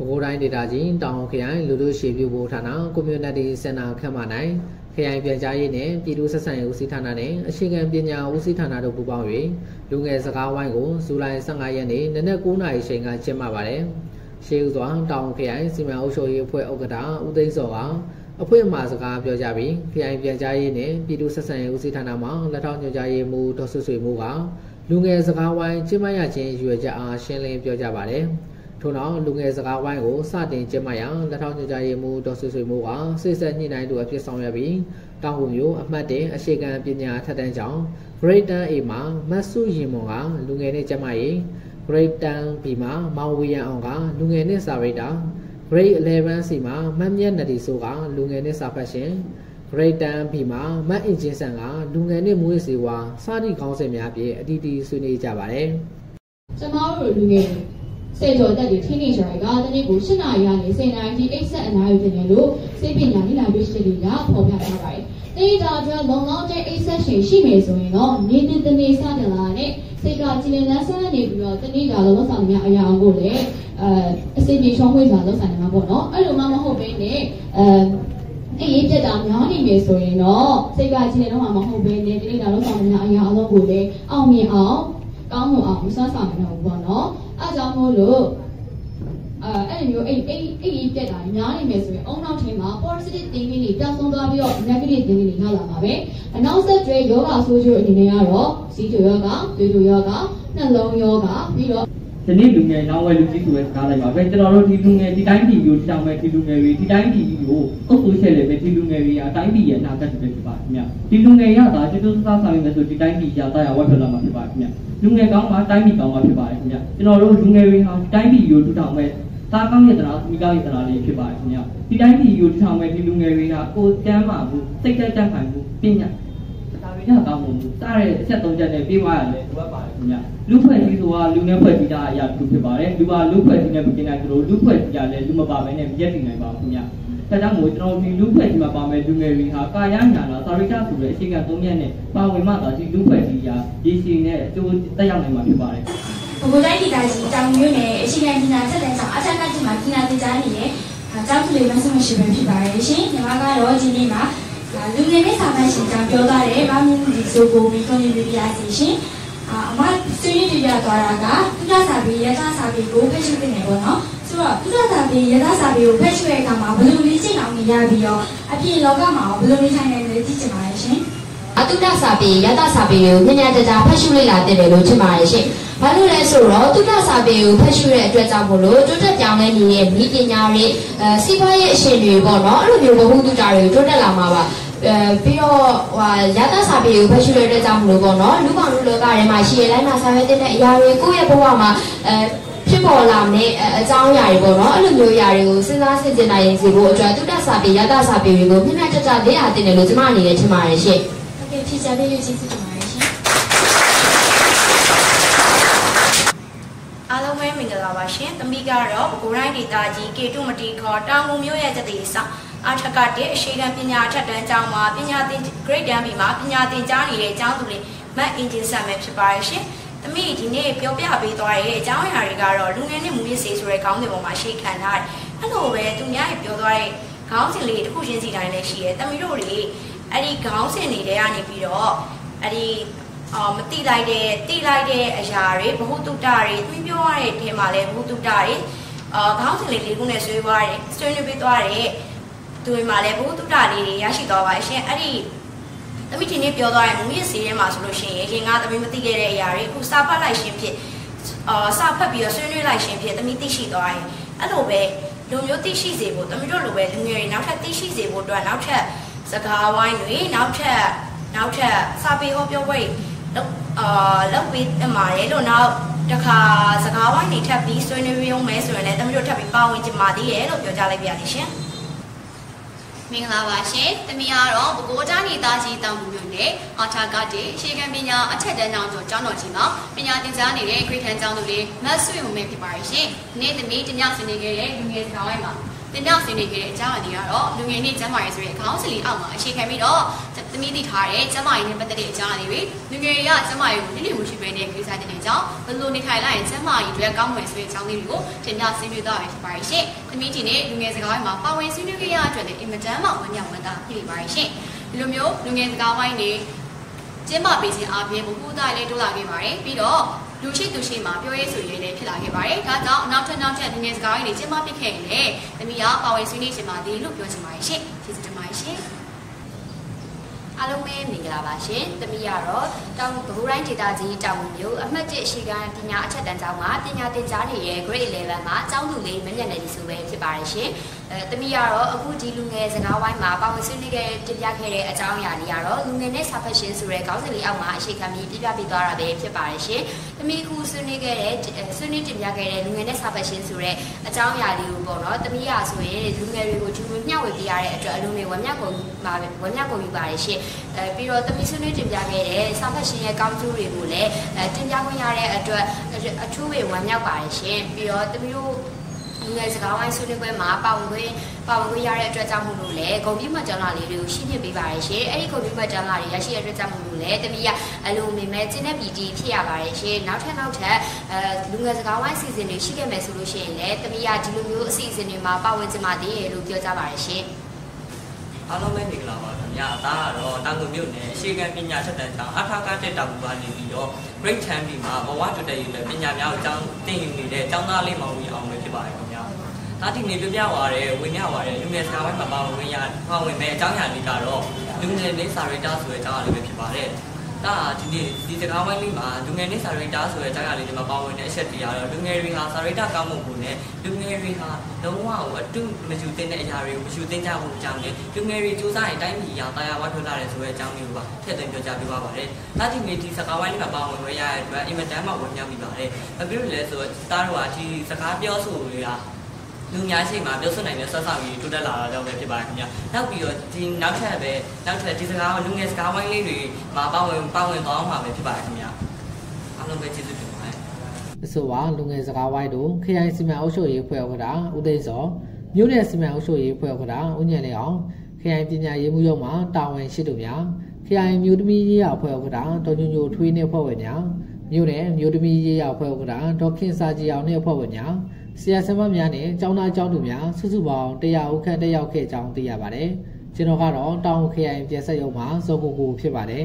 ပဲခူးတိုင်းဒေသကြီးတောင်ခရိုင်လူလူရှိပြုဖို့ဌာနကွန်မြူနတီစင်တာခန့်မှနိုင်ခရိုင်ပြန်ကြားရေးနဲ့ပြည်သူ့ဆက်ဆံရေးဦးစီးဌာနနဲ့အရှိခံပညာဦးစီးဌာနတို့ပူးပေါင်း၍လူငယ်စကားဝိုင်းကိုဇူလိုင်15ရက်နေ့နနက်9:00နာရီချိန်ကကျင်းပပါတယ်။ရှေးဦးစွာတောင်ခရိုင်စီမံအုပ်ချုပ်ရေးအဖွဲ့ဥက္ကဋ္ဌဦးသိန်းစောကအဖွင့်အမှာစကားပြောကြပြီးခရိုင်ပြန်ကြားရေးနဲ့ပြည်သူ့ဆက်ဆံရေးဦးစီးဌာနမှလက်ထောက်ညွှန်ကြားရေးမှူးဒေါ်ဆွဆွေမှုကလူငယ်စကားဝိုင်းကျင်းပရခြင်းရွေချက်အားရှင်းလင်းပြောကြပါတယ်။ ထို့နောက်လူငယ်စကားဝိုင်းကိုစတင်ကျင်းပရန်လက်ထောက်ညွှန်ကြားရေးမှူးဒေါ်ဆွဆွေမှုကစိတ်ဆက်ညှိနှိုင်းသူအဖြစ်ဆောင်ရွက်ပြီးတောင်ကူမျိုးအမှတ်တင်အရှိခံပညာထက်တန်းကြောင်း Grade 10A မှာမတ်စုရင်မွန်ကလူငယ်နဲ့ကျမရေး Grade 10B မှာမောင်ဝီယံအောင်ကလူငယ်နဲ့စာရိတ်တာ Grade 11C မှာမတ်မြတ်နတီဆိုကလူငယ်နဲ့စာဖတ်ရှင် Grade 10B မှာမတ်အင်ဂျင်ဆန်ကလူငယ်နဲ့မွေးစေဝါစသည့်ခေါင်းစဉ်များဖြင့်အတီးတီးဆွေးနွေးကြပါတယ်။ကျွန်တော်တို့လူငယ် စေကျော်တက်တွေထိနေကြရကတနေ့ကို၈နာရီကနေ10နာရီထိအိတ်ဆက်အနားယူနေလို့စိတ်ပညာလေ့လာရေးရှိတွေကဖော်ပြထားပါတယ်။တေးတာအတွက်လုံလောက်တဲ့အိတ်ဆက်ရှင်ရှိမယ်ဆိုရင်တော့နေ့နေ့တနေ့စတင်လာတဲ့စိတ်ကကြည်လင်လန်းဆန်းနေပြီးတော့တနေ့တာလုံးဆောင်များအရာအောင်ကိုလည်းအဲအစိပြေချောင်းဝေးစွာလုံးဆောင်နေမှာပေါ့နော်။အဲ့လိုမှမဟုတ်ဘဲနဲ့အဲအဲ့ရေးပြတ်တာများနေမယ်ဆိုရင်တော့စိတ်ကကြည်လင်တော့မှမဟုတ်ဘဲနဲ့တနေ့တာလုံးဆောင်များအရာအလုံးကိုလည်းအောင်မြင်အောင်ကောင်းမွန်အောင်မစမ်းဆောင်နိုင်ဘူးပေါ့နော်။ အဲကြောင့်မို့လို့အဲအဲ့လိုမျိုးအဲ့အဲ့အဲ့ဒီပြက်တာများနေမယ်ဆိုရင်အုံနောက်ထင်းမှာ positive thinking တွေတောက်ဆုံးသွားပြီးတော့ negative thinking တွေရောက်လာမှာပဲအနောက်ဆက်တွဲယောဂဆိုးကျိုးအနေနဲ့ကတော့စီးကျိုယောဂသွေးကျိုယောဂနှလုံးယောဂပြီးတော့ ဒီနေ့လူငယ်နောက်ဝဲလူကြီးဆိုရဲစကားလိုက်ပါပဲကျွန်တော်တို့ဒီလူငယ်ဒီတိုင်းပြည်ကိုတောင်းမဲ့ဒီလူငယ်တွေဒီတိုင်းပြည်ကိုအုပ်ဆိုးချက်လေပဲဒီလူငယ်တွေအတိုင်းပြည်ရဲ့အနာဂတ်တွေဖြစ်ပါခင်ဗျဒီလူငယ်ရတာကျေးဇူးစားဆောင်ရမယ်ဆိုဒီတိုင်းပြည်ရတာရဝတ်ထွက်လာမှာဖြစ်ပါခင်ဗျလူငယ်ကောင်းမှာတိုင်းပြည်ကောင်းမှာဖြစ်ပါတယ်ခင်ဗျကျွန်တော်တို့လူငယ်တွေဟာတိုင်းပြည်ကိုထူထောင်မဲ့သားကောင်းရဲ့တရားမိကောင်းရဲ့တရားလေးဖြစ်ပါတယ်ခင်ဗျဒီတိုင်းပြည်ကိုထူထောင်မဲ့ဒီလူငယ်တွေကကိုယ်တမ်းမှာဘူးစိတ်သက်ကြခံမှုပညာ ဒါဝိဒကောင်းမှုစတဲ့အချက်သုံးချက်နဲ့ပြေးသွားရတယ်လိုအပ်ပါတယ်ခင်ဗျလူဖွဲ့စည်းဆိုတာလူနဲ့ဖွဲ့စည်းတာအရာတစ်ခုဖြစ်ပါတယ်လူကလူဖွဲ့စည်းနဲ့ပြင်နိုင်သလိုလူဖွဲ့စည်းရလဲလူမပါဘဲနဲ့မျက်တည်နိုင်ပါဘူးခင်ဗျဒါကြောင့်မို့ကျွန်တော်ဒီလူဖွဲ့ကြီးမှာပါမယ်လူငယ်တွေဟာကာယညာနာသာရိတဆိုတဲ့အချိန်က၃ရက်နဲ့ပါဝင်မှသာဒီလူဖွဲ့ကြီးရာရည်ရှိနဲ့အကျိုးတက်ရောက်နိုင်မှာဖြစ်ပါတယ်ဘုရားတိုင်းဒေသကြီးတောင်မြို့နယ်အရှိန်ပညာဆက်တဲ့ကြောင့်အထက်ကကြီးမှာပညာသင်ကြားနေတဲ့ကျောင်းသူလေးမဆမရှိပဲဖြစ်ပါတယ်ရှင်။ညီမကတော့ဒီနေ့မှာလူငယ်နဲ့စာဖတ်ရှင်ကြောင့်ပြောသွားတဲ့ဗာမ င်းဒီဆိုကိုမိခွင့်ပြုပြရစီရှင်။အမဆွေးနွေးပြပြသွားတာကကုသစာပေရသစာပေကိုဖတ်ရှုနေတယ်ပေါ့နော်။ဆိုတော့ကုသစာပေရသစာပေကိုဖတ်ရှုတဲ့အခါမှာဘယ်လိုလေးကျင့်အောင်ရပြီးတော့အပြင်လောကမှာဘယ်လိုနေထိုင်နေလဲသိချင်ပါတယ်ရှင်။အတုဒစာပေရသစာပေကိုညဉ့်ညတကြားဖတ်ရှုလေ့လာတဲ့လို့ထင်ပါတယ်ရှင်။ဘာလို့လဲဆိုတော့တုဒစာပေကိုဖတ်ရှုတဲ့အတွက်ကြောင့်မို့လို့တိုးတက်ပြောင်းလဲနေတဲ့ဤပညာတွေအဲစီးပွားရေးအရှင်တွေပေါ့နော်အဲ့လိုမျိုးဘဝတုတာတွေကိုတိုးတက်လာမှာပါ အဲပြီးတော့ဟိုရတစာပေကိုဖတ်ရှုတဲ့အတွက်ကြောင့်မလို့ပေါ့နော်လူကောင်လူလောကထဲမှာရှိရတိုင်းမှာဆောင်ရွက်တဲ့အရာတွေကိုယ့်ရဲ့ဘဝမှာအဲဖြစ်ပေါ်လာတဲ့အကြောင်းအရာတွေပေါ့နော်အဲ့လိုမျိုးအရာတွေကိုစဉ်းစားဆင်ခြင်နိုင်စေဖို့အတွက်တုဒ္ဒစာပေရတစာပေတွေကိုမျှမျှတတလေ့လာသင်တယ်လို့ကျွန်မအနေနဲ့ထင်ပါတယ်ရှင့်။ဟုတ်ကဲ့ဖြည့်ချပေးလို့ကျေးဇူးတင်ပါတယ်ရှင်။အားလုံးပဲမင်္ဂလာပါရှင်။သမီးကတော့ပဲခူးတိုင်းဒေသကြီးကေတုမတီခေါ်တောင်ငုံမျိုးရဲ့ကျတဲ့ဆောင် အထက်ကတဲ့အရှိခံပညာထက်တန်းကျောင်းမှာပညာသင် grade 10ပြီမှာပညာသင်ကြားနေတဲ့အကျောင်းသူလေးမတ်အင်ဂျင်ဆန်ပဲဖြစ်ပါရဲ့ရှင်။သမီးဒီနေ့ပြောပြပေးသွားတဲ့အကြောင်းအရာတွေကတော့လူငယ်နဲ့မူရစ်စေဆိုတဲ့ခေါင်းစဉ်ပေါ်မှာရှေ့ခံထားတယ်။အဲ့လိုပဲသူများရေပြောသွားတဲ့ခေါင်းစဉ်လေးတစ်ခုချင်းစီတိုင်းလည်းရှိတယ်။သမီးတို့တွေအဲ့ဒီခေါင်းစဉ်တွေထဲကနေပြီးတော့အဲ့ဒီအော်မတိလိုက်တဲ့တိလိုက်တဲ့အရာတွေဘ ഹു တုတ္တတွေသူပြောရတဲ့အထဲမှာလည်းဘ ഹു တုတ္တတွေအာခေါင်းစဉ်လေးလေးခုနဲ့ဆွေးသွားတယ်ဆွေးနွေးပေးသွားတယ် သူတွေမှာလည်းဘုသူတ္တလေးတွေရရှိသွားပါရှင်အဲ့ဒီသမီးဒီနေ့ပြောသွားတဲ့မူရစီထဲမှာဆိုလို့ရှိရင်ရင်ကသမီးမသိခဲ့တဲ့အရာတွေအခုစာဖတ်လိုက်ရှင်ဖြစ်အာစာဖတ်ပြီးတော့ဆွေးနွေးလိုက်ရှင်ဖြစ်သမီးသိရှိသွားရင်အဲ့လိုပဲလူမျိုးသိရှိစေဖို့သမီးတို့လိုပဲလူငယ်တွေနောက်ထပ်သိရှိစေဖို့အတွက်နောက်ထပ်စကားဝိုင်းတွေနောက်ထပ်နောက်ထပ်စာပေဟောပြောပွဲလောက်အာလောက်ပြီးအမှားရဲ့လို့နောက်တခါစကားဝိုင်းတွေထပ်ပြီးဆွေးနွေးရုံမဲဆိုရင်လည်းသမီးတို့ထပ်ပြီးပါဝင်ကြပါသေးရဲ့လို့ပြောကြလိုက်ပါရရှင်။ မင်္ဂလာပါရှင်။တမီကတော့ဘကိုးတိုင်းဒေသကြီးတောင်မှုမြို့နယ်အာထာကတေရှေခံပညာအထက်တန်းကျောင်းကျော်ကျောင်းတော်ကြီးမှာပညာသင်ကြားနေတဲ့ Great ခန်းကျောင်းသူလေးမတ်ဆွေမမဲဖြစ်ပါရဲ့ရှင်။ဒီနေ့တမီတညဆွေးနွေးခဲ့တဲ့လူငယ်စကားဝိုင်းမှာ တင်ပြဆွေးနွေးခဲ့တဲ့အကြောင်းအရာတွေကတော့လူငယ်နေ့ကျန်းမာရေးဆိုတဲ့ခေါင်းစဉ်လေးအောက်မှာအခြေခံပြီးတော့သမီးသိထားတဲ့ကျန်းမာရေးနဲ့ပတ်သက်တဲ့အကြောင်းအရာတွေလူငယ်တွေကကျန်းမာရေးကိုလိလိမှုရှိပဲတဲ့ကိစ္စတဲ့အကြောင်းဘယ်လိုနေထိုင်လိုက်ရင်ကျန်းမာရေးတွေကောင်းမယ်ဆိုတဲ့အကြောင်းလေးတွေကိုတင်ပြဆွေးနွေးသွားရဖြစ်ပါတယ်ရှင်။သမီးဒီနေ့လူငယ်စကားဝိုင်းမှာပါဝင်ဆွေးနွေးခဲ့ရတဲ့အတွက်လည်းအင်မတန်မှဝမ်းမြောက်ဝမ်းသာဖြစ်နေပါတယ်ရှင်။ဒီလိုမျိုးလူငယ်စကားဝိုင်းတွေကျင်းပပေးခြင်းအပြင်ဘုဟုသားလေးတိုးလာခဲ့ပါတယ်ပြီးတော့ လူရှိသူရှိမှာပြောရေးဆိုရေးလည်းဖြစ်လာခဲ့ပါတယ်ဒါကြောင့်နောက်ထပ်နောက်ထပ်လူငယ်စကားတွေကျင်းပပြခဲ့ရင်လည်းသမီးကပါဝင်ဆွေးနွေးချင်ပါသေးလို့ပြောချင်ပါတယ်ရှင်ကျေးဇူးတင်ပါတယ်ရှင်အားလုံးပဲမင်္ဂလာပါရှင်။တမီးကတော့တောင်ဗဟိုတိုင်းဒေသကြီးတောင်ဝင်မြို့အမှတ်1ရှိကန်ပညာအထက်တန်းကျောင်းမှာပညာသင်ကြားနေတဲ့ grade 11မှာကျောင်းသူလေးမညံ့နေပြီဆိုပဲဖြစ်ပါတယ်ရှင်။အဲတမီးကတော့အခုဒီလူငယ်စကားဝိုင်းမှာပါဝင်ဆွေးနွေးခဲ့တင်ပြခဲ့တဲ့အကြောင်းအရာတွေကတော့လူငယ်နဲ့စာဖတ်ရှင်ဆိုတဲ့ခေါင်းစဉ်လေးအောက်မှာအခြေခံပြီးပြပြပေးသွားတာပဲဖြစ်ပါတယ်ရှင်။ တမီးအခုဆွေးနွေးခဲ့တဲ့ဆွေးနွေးတင်ပြခဲ့တဲ့လူငယ်နဲ့စာဖတ်ရှင်ဆိုတဲ့အကြောင်းအရာလေးကိုပေါ့နော်။တမီးကဆိုရင်လူငယ်တွေကိုဂျူးမျှဝေပေးရတဲ့အတွက်အလုံးတွေဝမ်းမြောက်ကုန်ပါဝမ်းမြောက်ကုန်ယူပါတယ်ရှင်။အဲပြီးတော့တမီးဆွေးနွေးတင်ပြခဲ့တဲ့စာဖတ်ရှင်ရဲ့ကောင်းကျိုးတွေကိုလည်းအဲတင်ပြခွင့်ရတဲ့အတွက်အထူးပဲဝမ်းမြောက်ပါတယ်ရှင်။ပြီးတော့တမီးတို့ လူငယ်စကားဝိုင်းဆွေးနွေးပွဲမှာပါဝင်ခွင့်ပါဝင်ခွင့်ရတဲ့အတွက်ကြောင့်မို့လို့လည်းဂုဏ်ပြုမှတ်ကြောင်းလာလေးတွေကိုရှင်းပြပေးပါရရှင်။အဲ့ဒီဂုဏ်ပြုမှတ်ကြောင်းလာတွေရရှိတဲ့အတွက်ကြောင့်မို့လို့လည်းတမီးကအလိုမိမဲ့ကျင်းတဲ့ပီတီဖြစ်ရပါတယ်ရှင်။နောက်ထပ်နောက်ထပ်အဲလူငယ်စကားဝိုင်းစီစဉ်တွေရှိခဲ့မယ်ဆိုလို့ရှိရင်လည်းတမီးကဒီလိုမျိုးအစီအစဉ်တွေမှာပါဝင်ကြပါသေးတယ်လို့ပြောကြပါရရှင်။အားလုံးပဲမင်္ဂလာပါခင်ဗျာဒါကတော့တောင်ကိုမြို့နယ်ရှေကံပညာချက်တန်းကျောင်းအထာကတက်တောင်ကိုကနေပြီးတော့ Great Champion မှာဘဝကျွတ်တဲ့ယူနဲ့ပညာများကိုကျောင်းသင်ယူနေတဲ့ကျောင်းသားလေးမောင်ကြီးအောင်ပဲဖြစ်ပါတယ်ခင်ဗျာ ဒါဒီနေ့ပြပြသွားတယ်ဝင်ရပါတယ်လူငယ်စကားဝိုင်းမှာပါဝင်ရပါဝင်မဲ့အကြောင်းအရာလေးကတော့လူငယ်လေးစာရိတာဆိုတဲ့အကြောင်းအရာလေးပဲဖြစ်ပါတယ်ဒါဒီနေ့ဒီစကားဝိုင်းလေးမှာလူငယ်နဲ့စာရိတာဆိုတဲ့အကြောင်းအရာလေးတွေမှာပါဝင်တဲ့အချက်တွေကတော့လူငယ်တွေဟာစာရိတာကောင်းမှုကိုနဲ့လူငယ်တွေဟာလုံးဝကိုအတုမယူသင့်တဲ့အရာတွေကိုမယူသင့်ကြဘူးအကြောင်းနဲ့လူငယ်တွေစူးစမ်းရင်တိုင်းပြည်ရာတရားဝါထွက်လာတယ်ဆိုတဲ့အကြောင်းမျိုးပါထည့်သွင်းပြောကြားပေးပါပါတယ်။ဒါဒီနေ့ဒီစကားဝိုင်းလေးမှာပါဝင်ရတဲ့အတွက်အင်မတန်မှဝင်ရောက်မိပါတယ်။ဘာဖြစ်လို့လဲဆိုတော့တားတော့ဒီစကားပြောဆိုတွေက လူများရှိမှပြောဆိုနိုင်တဲ့ဆက်ဆောင်ကြီးတိုးတက်လာတာကြောင့်ပဲဖြစ်ပါတယ်ခင်ဗျာနောက်ပြီးတော့ဒီနောက်ထပ်ပဲနောက်ထပ်ဒီစကားလူငယ်စကားဝိုင်းလေးတွေမှာပါဝင်ပါဝင်သွားမှာပဲဖြစ်ပါတယ်ခင်ဗျာအားလုံးပဲကျေးဇူးတင်ပါတယ်အဆိုပါလူငယ်စကားဝိုင်းတို့ KI စီမံအုပ်ချုပ်ရေးဖွဲ့ဥက္ကဋ္ဌဦးသိန်းစောမြို့နယ်စီမံအုပ်ချုပ်ရေးဖွဲ့ဥက္ကဋ္ဌဦးညံလေးအောင် KI ပညာရေးမှုရုံးမှတာဝန်ရှိသူများ KI မြို့သမီးရေးရဖွဲ့ဥက္ကဋ္ဌဒေါ်ညိုညိုထွေးနှင့်ဖွဲ့ဝင်များ မြို့နယ်မြို့သမီးရေးရဖွဲ့ဥက္ကဋ္ဌဒေါ်ခင်စာကြီးအောင်နှင့်ဖွဲ့ဝင်များဆရာဆရာမများနဲ့ကျောင်းသားကျောင်းသူများစုစုပေါင်း100ဦးခန့်တက်ရောက်ခဲ့ကြောင်းသိရပါတယ်ကျွန်တော်ကတော့တောင် KI ပြည်ဆက်ရုံမှာစောကိုကိုဖြစ်ပါတယ်